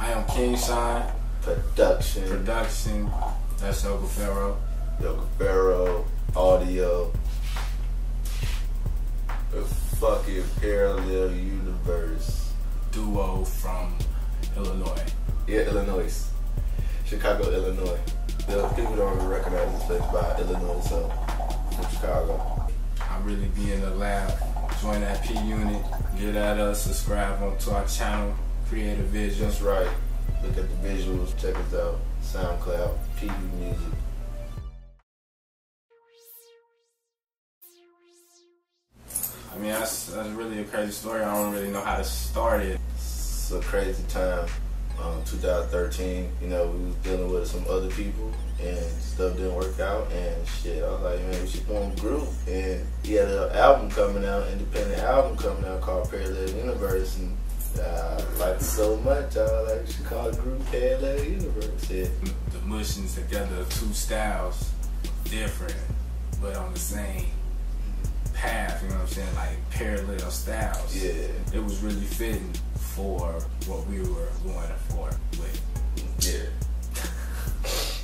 I am King Sean. Production. Production. That's Yoga Pharaoh. Yoga Pharaoh. Audio. The fucking parallel universe. Duo from Illinois. Yeah, Illinois. Chicago, Illinois. The people don't even recognize this place by Illinois, so from Chicago. I really be in the lab. Join that P unit. Get at us. Subscribe on to our channel. Creatavision. That's right. Look at the visuals. Check us out. SoundCloud. PU Music. I mean, that's, that's really a crazy story. I don't really know how to start it. It's a crazy time. Um, 2013, you know, we was dealing with some other people and stuff didn't work out and shit. I was like, man, we should form a group. And he had an album coming out, independent album coming out called Parallel Universe. And Uh, I liked so much, I like, we should call the group Parallel Universe. Yeah. The mushings together of two styles, different, but on the same path, you know what I'm saying? Like parallel styles. Yeah. It was really fitting for what we were going for with. Yeah.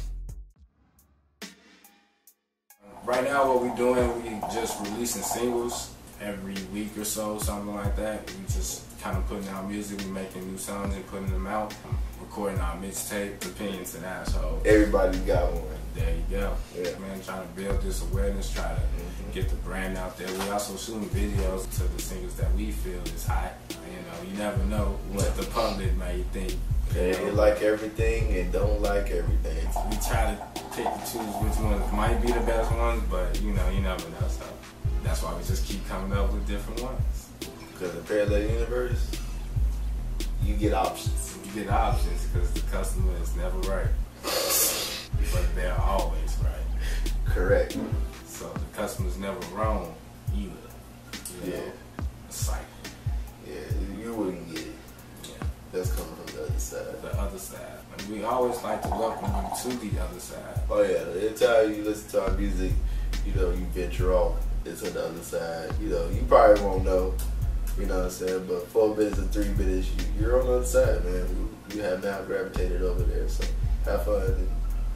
Right now, what we're doing, we just releasing singles every week or so, something like that. We just kind of putting out music, we making new songs and putting them out. Recording our mixtape, Opinions and Assholes. Everybody got one. There you go. Yeah. Man, trying to build this awareness, try to Mhm. get the brand out there. We also shooting videos to the singles that we feel is hot. You know, you never know what the public may think. you They like everything and don't like everything. we try to pick and choose which ones might be the best ones, but you know, you never know. So that's why we just keep coming up with different ones. Because the Parallel Universe, you get options. You get options because the customer is never right, but they're always right. Correct. So the customer's never wrong either. You know? Yeah. A cycle. Yeah, you wouldn't get it. Yeah. That's coming from the other side. The other side. And we always like to welcome you to the other side. Oh yeah, every time you listen to our music, you know, you venture off. It's on the other side. You know, you probably won't know. You know what I'm saying? But four minutes and three minutes, you, you're on the other side, man. You, you have now gravitated over there. So have fun and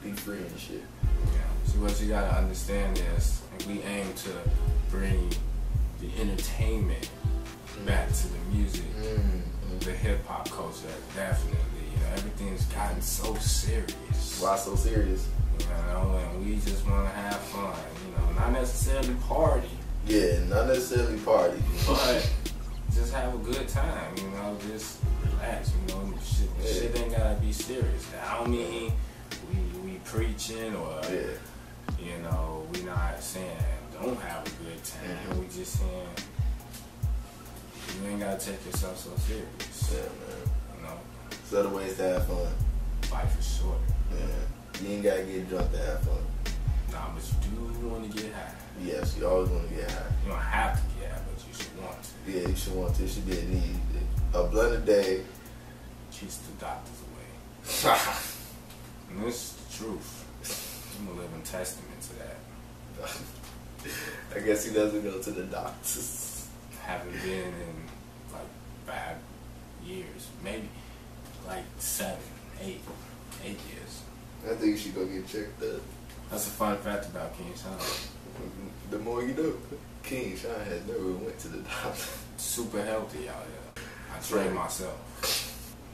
be free and shit. Yeah. See, what you gotta understand is we aim to bring the entertainment back to the music, Mm. the hip hop culture. Definitely, you know, everything's gotten so serious. Why so serious? You know, and we just want necessarily party, Yeah, not necessarily party. but just have a good time. You know, just relax. You know, shit, Yeah. shit ain't gotta be serious. I don't mean we we preaching or Yeah. you know we not saying don't have a good time. Mhm. We just saying you ain't gotta take yourself so serious. Yeah, man. You know, It's other ways to have fun. life is short. Yeah. You ain't gotta get drunk to have fun. But you do want to get high. Yes, you always want to get high. You don't have to get high, but you should want to. Yeah, you should want to. It should be a need. A blunt a day. Keeps the doctors away. And this is the truth. I'm a living testament to that. I guess he doesn't go to the doctors. Haven't been in like five years, maybe like seven, eight, eight years. I think you should go get checked up. That's a fun fact about King Sean. The more you know. King Sean has never went to the doctor. Super healthy out here. I train myself.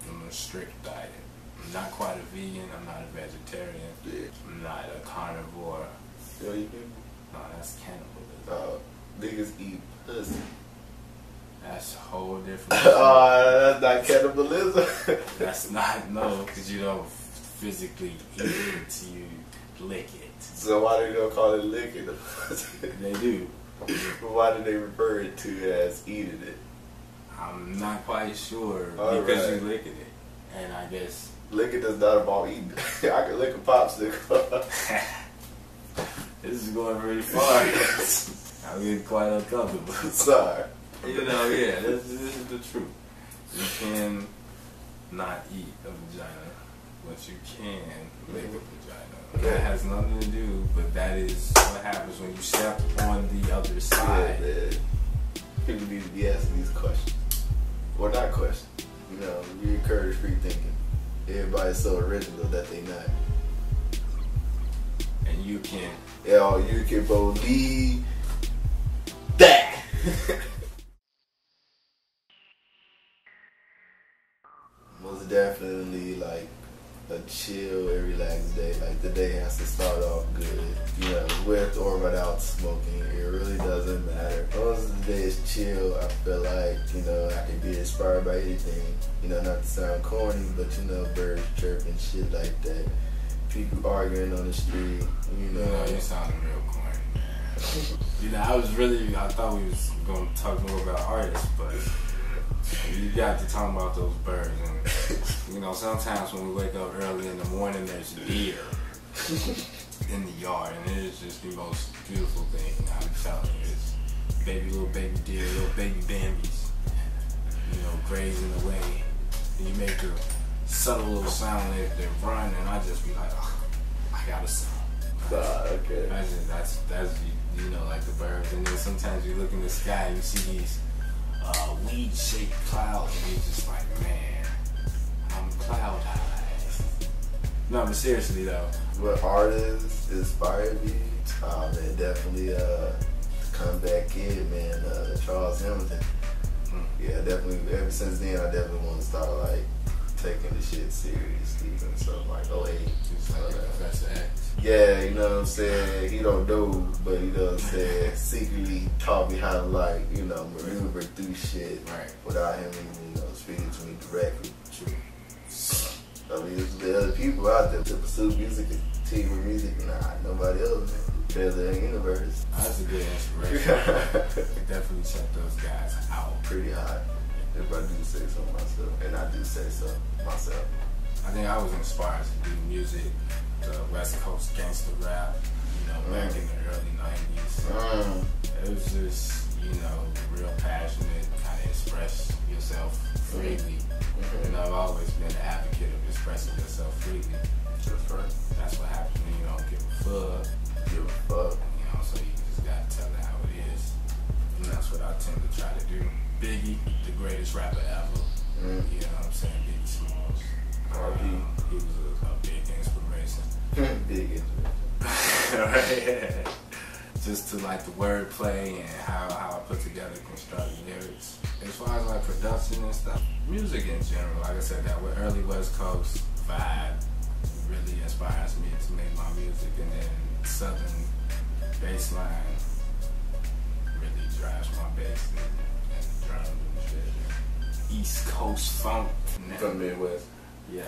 I'm on a strict diet. I'm not quite a vegan. I'm not a vegetarian. Yeah. I'm not a carnivore. Know you people? No, that's cannibalism. Uh, niggas eat pussy. That's a whole different. Oh, that's not cannibalism. That's not no, because you don't physically eat it you lick it. so why they don't call it licking the? They do. but why do they refer it to as eating it? I'm not quite sure All because right. you licking it, and I guess Licking does not involve eating. I can lick a popsicle. this is going very far. I'm getting quite uncomfortable. Sorry. You know, yeah, this, this is the truth. You can not eat a vagina, but you can lick a vagina. That has nothing to do, but that is what happens when you step on the other Yeah, side. man. People need to be asking these questions. Or not questions. You know, we encourage free thinking. everybody's so original that they not. And you can. Yo, oh, you can believe chill and relaxed day. Like the day has to start off good, you know, with or without smoking. It really doesn't matter. As long as the day is chill, I feel like, you know, I can be inspired by anything. You know, not to sound corny, but you know, birds chirping, shit like that. People arguing on the street, you You know. know, you sounding real corny, man. you know, I was really, I thought we was to talk more about artists, but you got to talk about those birds. And, you know, sometimes when we wake up early in the morning, there's deer in the yard, and it is just the most beautiful thing. I'm telling you, it's baby, little baby deer, little baby bambies, you know, grazing away. And you make a subtle little sound, they, they run, and I just be like, oh, I gotta sound. Nah, okay. That's just, that's that's you know like the birds, and then sometimes you look in the sky and you see these uh, weed-shaped clouds, and you're just like, man, I'm cloud high. No, but seriously though, What artists inspired me? Uh, man, definitely uh, come back in, man. Uh, Charles Hamilton. Mm. Yeah, definitely. Ever since then, I definitely want to start like taking the shit seriously and stuff like oh hey, just like uh, Professor X. yeah, you know what I'm saying. He don't do, but you know what I'm saying. Secretly taught me how to like you know maneuver through shit Right. without him even you know speaking to me directly. True. I mean, there's the other people out there to pursue music and team with music. Nah, nobody else, man. They're the universe. That's a good inspiration. Definitely check those guys out. Pretty hot, if I do say so myself. And I do say so myself. I think I was inspired to do music, the West Coast gangster rap, you know, back in the early '90s. Mm. It was just, you know, real passionate, kind of express yourself freely. Mhm. And I've always been an advocate of expressing yourself freely. That's right. That's what happens when you don't give a fuck, Give a fuck. you know, so you just gotta tell it how it is. And that's what I tend to try to do. Biggie, the greatest rapper ever. Mm. You know right? Just to like the wordplay and how, how I put together constructed lyrics. As far as like production and stuff, music in general, like I said, that with early West Coast vibe really inspires me to make my music, and then Southern bass line really drives my bass and, and drums and shit. East Coast funk, From Midwest. yeah.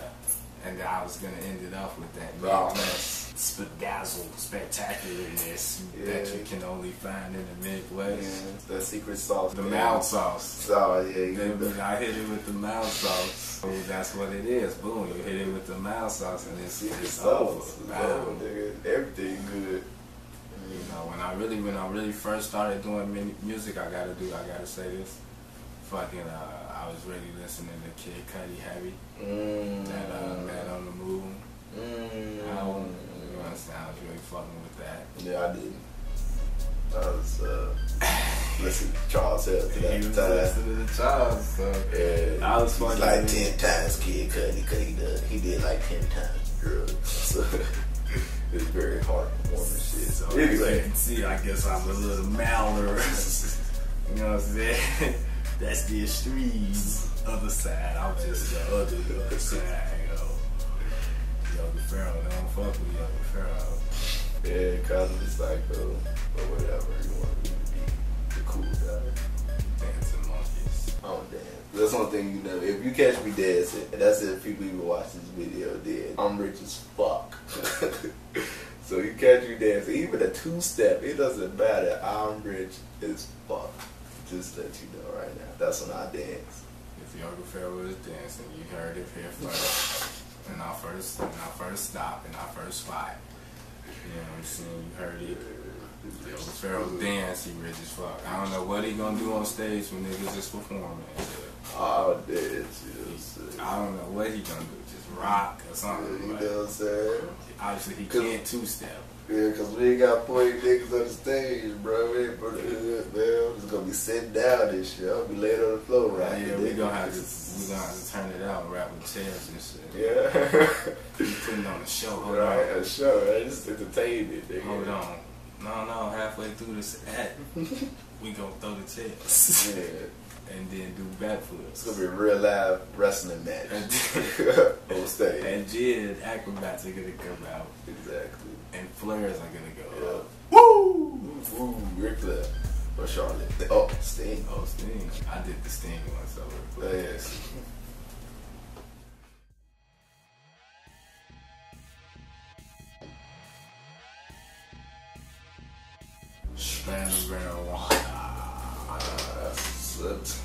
And I was gonna end it off with that Oh. Midwest spedazzle spectacularness that you can only find in the Midwest. Yeah, that secret sauce. The man. mouth sauce. Sauce, yeah. You I hit it with the mouth sauce. So that's what it is. Boom, you hit it with the mouth sauce and it's, secret it's sauce. over. Bam. nigga. Everything good. You know, when I really, when I really first started doing music, I gotta do, I gotta say this. Fucking, uh, I was really listening to Kid Cudi heavy. Mm. That uh, Man on the Moon. Mm. album. You know what I'm saying? I was really fucking with that. Yeah, I didn't. I was uh, listening to Charles Hill to He was time. listening to Charles, so Yeah, I was fucking like with ten times Kid Cudi, cause he did, he did like ten times drugs. So it's very heartwarming shit. So as you anyway, can see, I guess I'm a little malnourished. you know what I'm saying? That's the extremes other side. I'm just the other, the other side, Pharaoh, don't fuck with Yoga Pharaoh. yeah, kind of psycho or whatever you want me to be, the cool guy. Dancing monkeys. Oh, I don't. That's one thing you know. If you catch me dancing, and that's if people even watch this video, then I'm rich as fuck. so you catch me dancing, even a two step, it doesn't matter. I'm rich as fuck. Just let you know right now. That's when I dance. If Yoga Pharaoh is dancing, you heard it here first. In our first, in our first stop, in our first spot. You know what I'm saying? You heard it. Yoga Pharaoh dance, he rich as fuck. I don't know what he gonna do on stage when niggas is performing. I'll dance. You know what I'm saying? I don't know what he gonna do, rock or something. You know what I'm saying? obviously he can't two step. Yeah, cause we ain't got 40 niggas on the stage, bro. We ain't put it man. It's gonna be sitting down and shit. I'll be laying on the floor Right, yeah, we gonna have to we gonna have to turn it out and rap with chairs and shit. Yeah. Putting on a show. Hold right, on. a show, right? Just entertainment, nigga. Hold on. No, no, halfway through this act, we gonna throw the chairs Yeah. And then do It's gonna be a real live wrestling match. And, On stage. and Jid acrobats are gonna come out Exactly. and flares are gonna go Yeah. up. Woo! Woo! Ric Flair. Or Charlotte. Oh, Sting. Oh, Sting. I did the Sting one, so Oh, yes. That's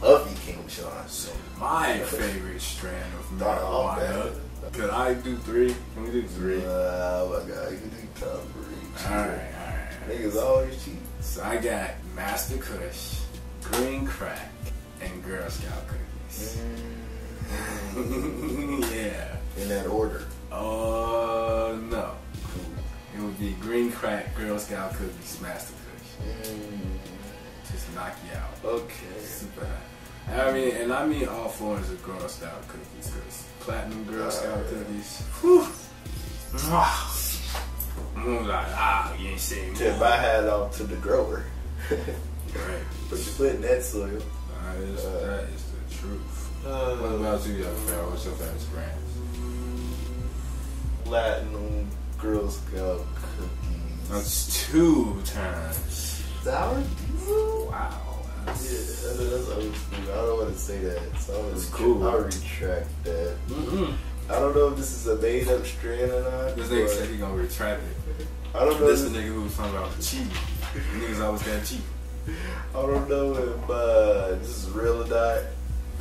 Huffy King Sean. So my favorite strand of marijuana. Could I do three? Can we do three? Oh my god, you can do top three. Alright, alright. Niggas always cheat. So I got Master Kush, Green Crack, and Girl Scout cookies. yeah. In that order. Uh, no. It would be Green Crack, Girl Scout cookies, Master Kush. Just knock you out. Okay. Super high. I mean, and I mean all forms of Girl Scout cookies, because platinum Girl Scout cookies, whew. I'm like, ah, you ain't saying Tip my hat off to the grower. Right. Put your foot in that soil. That is, Uh, that is the truth. Uh, What about you, young Pharaoh? What's your favorite brand? Platinum Girl Scout cookies. That's two times. Sour? Wow. Yeah, That's, that's, that's old school. I don't want to say that. So That's retra- cool. I'll retract that. Mm-mm. I don't know if this is a made up strand or not. This nigga said he gonna retract it. I don't know. This the nigga who was talking about cheating. Niggas always got cheat. I don't know if uh, this is real or not.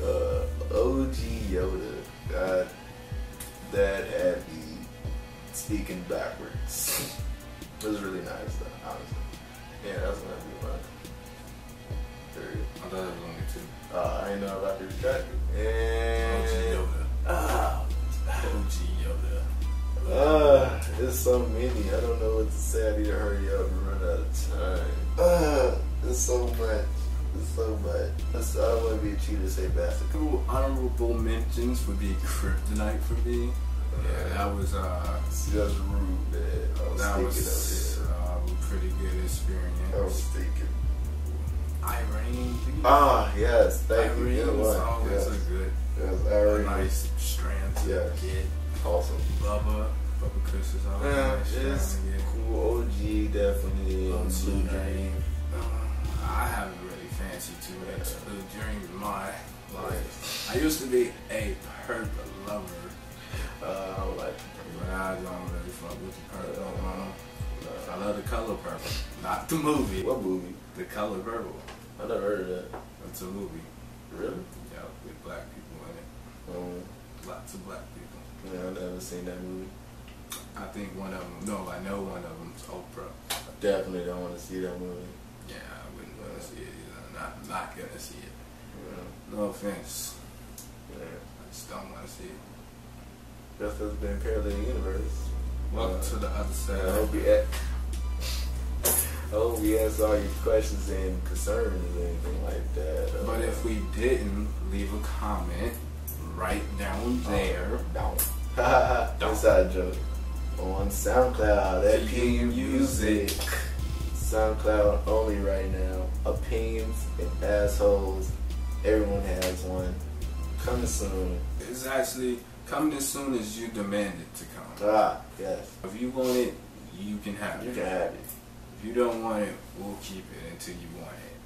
Uh, OG Yoda, God, that had me speaking backwards. it was really nice, though, honestly. Yeah, that's gonna be fun. Period. I thought it was only two. Uh, I ain't know about the retract OG And Yoda. ah, OG Yoda. uh, there's so many. I don't know what to say. I need to hurry up and run out of time. Uh, there's so much. There's so much. That's, I don't want to be a cheater. Say bastard. Couple honorable mentions would be Kryptonite for me. Yeah, that was uh, See, that's rude, man. I was that was of it. uh, a pretty good experience. I was thinking. Irene, Ah, yes. Thank you. Irene You know was always Yes. a good, Yes, a Irene. nice strand to Yes. get. Awesome. Bubba, Bubba Kush is always Yeah, nice it's cool. OG definitely. Oh, Blue Dream. Uh, I haven't really fancied too much Blue Dream in my life. I used to be a purple lover, Uh, I don't like. but I don't really fuck with the purple. no. I love the color purple, not the movie. What movie? The color purple. I never heard of that. It's a movie. Really? Yeah, with black people in it. Um, Lots of black people. yeah, I've never seen that movie. I think one of them. No, I know one of them's Oprah. I definitely don't want to see that movie. Yeah, I wouldn't want to see it either. Not, not gonna see it. Yeah. No offense. yeah. I just don't want to see it. Just that's been Parallel Universe. Welcome Uh, to the other side. I hope I hope we answer all your questions and concerns and anything like that. Uh, But if we didn't, leave a comment right down there. down. Inside joke. On SoundCloud at PU PU Music. SoundCloud only right now. Opinions and assholes. Everyone has one. Coming soon. It's actually coming as soon as you demand it to come. Ah, yes. If you want it, you can have it. You can have it. If you don't want it, we'll keep it until you want it.